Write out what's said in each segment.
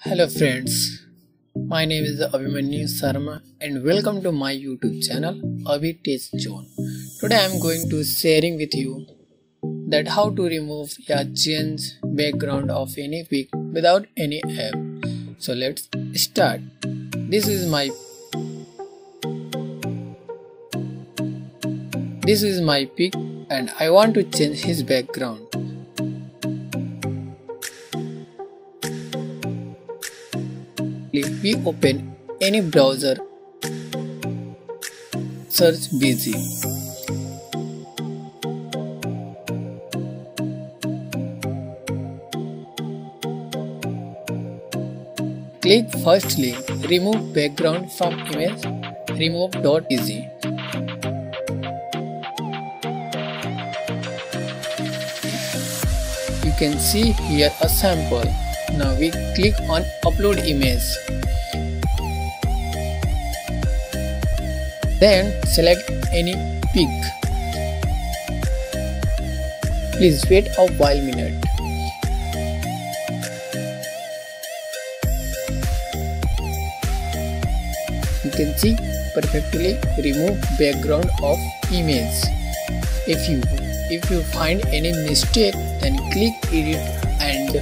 Hello friends, my name is Abhimanyu Sarma and welcome to my YouTube channel Abhi Tech Zone. Today I am going to sharing with you that how to remove or change background of any pic without any app. So let's start. This is my this is my pic and I want to change his background. We open any browser. Search busy. Click first link remove background from image remove.bg you can see here a sample now we click on upload image. Then select any pic. Please wait a while minute. You can see perfectly remove background of image. If you if you find any mistake then click edit and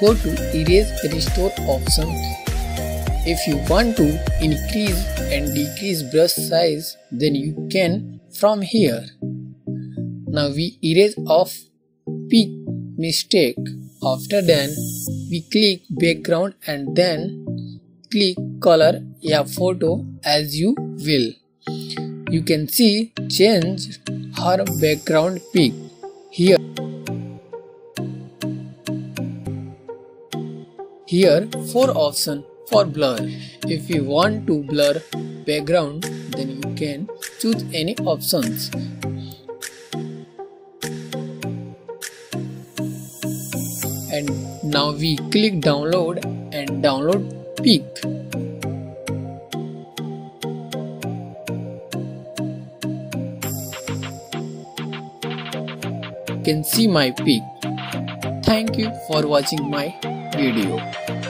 go to erase restore option. If you want to increase and decrease brush size then you can from here. Now we erase off pic mistake. After then we click background and then click color a photo as you will. You can see change her background pic here. Here 4 option for blur. If you want to blur background then you can choose any options. And now we click download and download. You can see my pic. Thank you for watching my video.